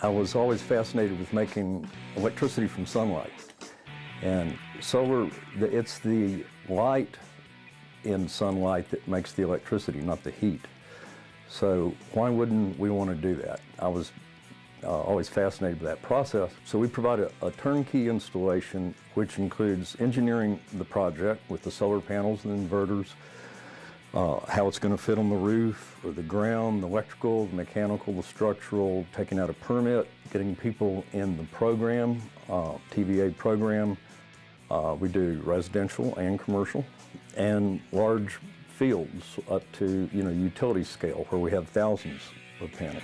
I was always fascinated with making electricity from sunlight. And solar, it's the light in sunlight that makes the electricity, not the heat. So why wouldn't we want to do that? I was uh, always fascinated with that process. So we provide a, a, turnkey installation which includes engineering the project with the solar panels and inverters, uh, how it's going to fit on the roof or the ground, the electrical, the mechanical, the structural, taking out a permit, getting people in the program, uh, TVA program. Uh, we do residential and commercial and large fields up to you know utility scale where we have thousands of panels.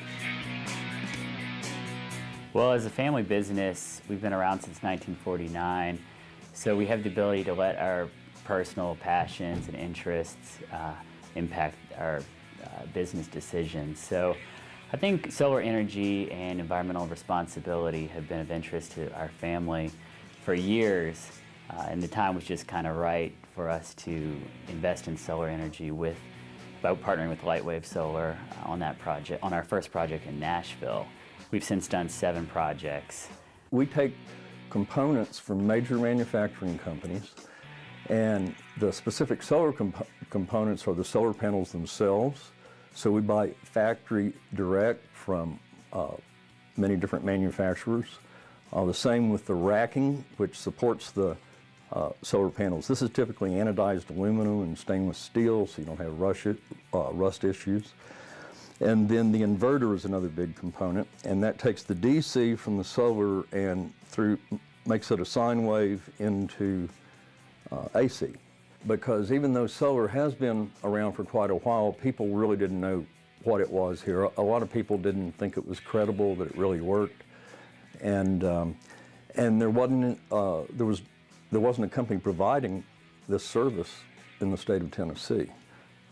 Well, as a family business, we've been around since 1949, so we have the ability to let our personal passions and interests uh, impact our uh, business decisions. So I think solar energy and environmental responsibility have been of interest to our family for years, uh, and the time was just kind of right for us to invest in solar energy with about partnering with Lightwave Solar on that project, on our first project in Nashville. We've since done seven projects. We take components from major manufacturing companies and the specific solar comp components are the solar panels themselves. So we buy factory direct from uh, many different manufacturers. Uh, the same with the racking, which supports the uh, solar panels. This is typically anodized aluminum and stainless steel, so you don't have rush uh, rust issues. And then the inverter is another big component, and that takes the DC from the solar and through makes it a sine wave into uh, AC. Because even though solar has been around for quite a while, people really didn't know what it was here. A lot of people didn't think it was credible that it really worked, and um, and there wasn't uh, there was there wasn't a company providing this service in the state of Tennessee,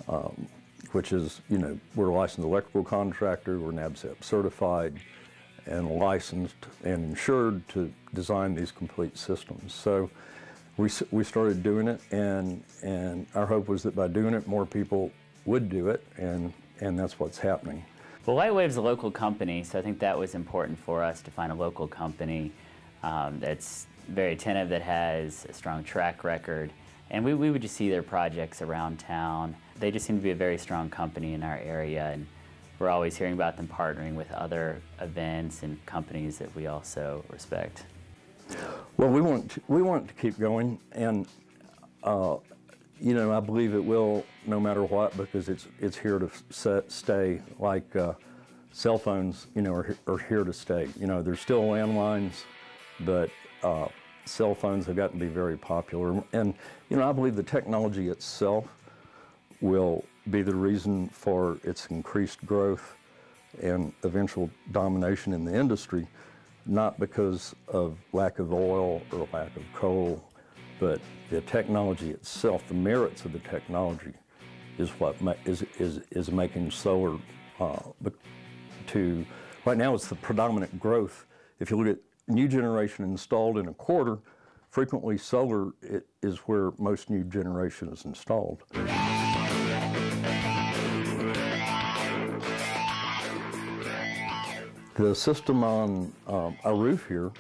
um, which is you know we're a licensed electrical contractor, we're NABCEP certified, and licensed and insured to design these complete systems. So we, we started doing it, and, and our hope was that by doing it, more people would do it, and, and that's what's happening. Well, is a local company, so I think that was important for us to find a local company um, that's very attentive, that has a strong track record. And we, we would just see their projects around town. They just seem to be a very strong company in our area, and we're always hearing about them partnering with other events and companies that we also respect. Well, we want to, we want to keep going, and uh, you know I believe it will no matter what because it's it's here to set, stay. Like uh, cell phones, you know, are, are here to stay. You know, there's still landlines, but uh, cell phones have gotten to be very popular, and you know I believe the technology itself will be the reason for its increased growth and eventual domination in the industry not because of lack of oil or lack of coal, but the technology itself, the merits of the technology is what is, is, is making solar uh, to, right now it's the predominant growth. If you look at new generation installed in a quarter, frequently solar is where most new generation is installed. The system on um, our roof here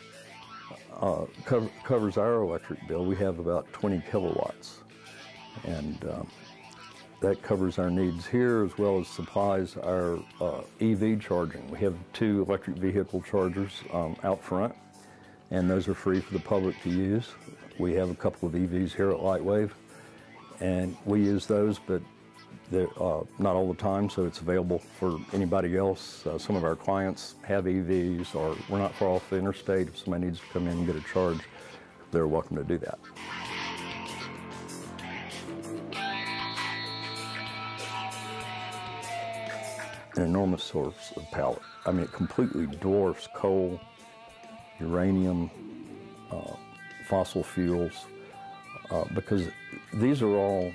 uh, co covers our electric bill. We have about 20 kilowatts, and um, that covers our needs here as well as supplies our uh, EV charging. We have two electric vehicle chargers um, out front, and those are free for the public to use. We have a couple of EVs here at Lightwave, and we use those, but uh, not all the time, so it's available for anybody else. Uh, some of our clients have EVs, or we're not far off the interstate. If somebody needs to come in and get a charge, they're welcome to do that. An enormous source of power. I mean, it completely dwarfs coal, uranium, uh, fossil fuels, uh, because these are all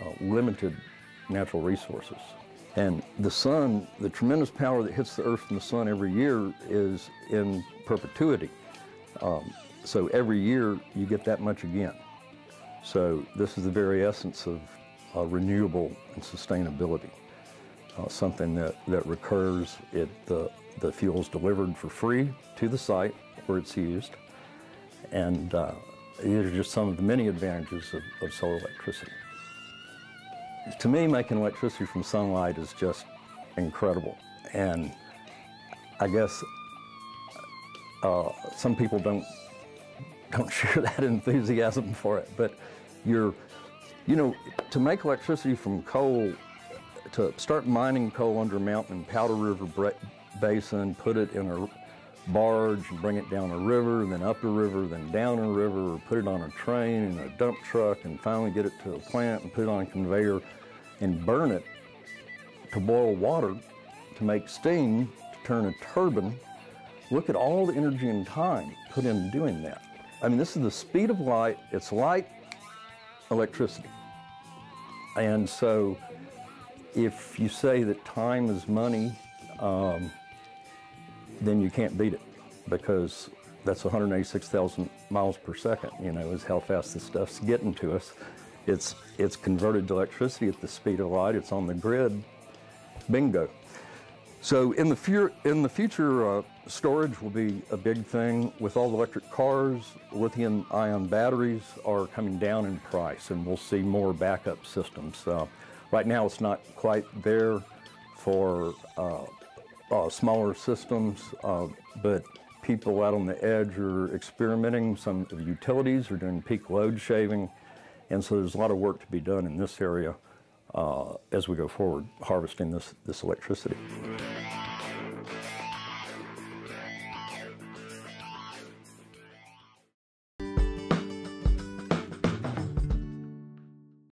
uh, limited natural resources. And the sun, the tremendous power that hits the earth from the sun every year is in perpetuity. Um, so every year you get that much again. So this is the very essence of uh, renewable and sustainability. Uh, something that, that recurs, it, the, the fuel is delivered for free to the site where it's used. And uh, these are just some of the many advantages of, of solar electricity. To me, making electricity from sunlight is just incredible. And I guess uh, some people don't don't share that enthusiasm for it, but you're, you know, to make electricity from coal, to start mining coal under Mountain Powder River Basin, put it in a barge and bring it down a river, then up a river, then down a river, or put it on a train and a dump truck, and finally get it to a plant and put it on a conveyor and burn it to boil water to make steam, to turn a turbine. Look at all the energy and time put into doing that. I mean, this is the speed of light. It's light, electricity. And so if you say that time is money, um, then you can't beat it because that's 186,000 miles per second, you know, is how fast this stuff's getting to us. It's, it's converted to electricity at the speed of light. It's on the grid. Bingo. So in the, in the future, uh, storage will be a big thing. With all electric cars, lithium ion batteries are coming down in price and we'll see more backup systems. Uh, right now it's not quite there for uh, uh smaller systems, uh, but people out on the edge are experimenting. Some of the utilities are doing peak load shaving. And so there's a lot of work to be done in this area uh, as we go forward, harvesting this, this electricity.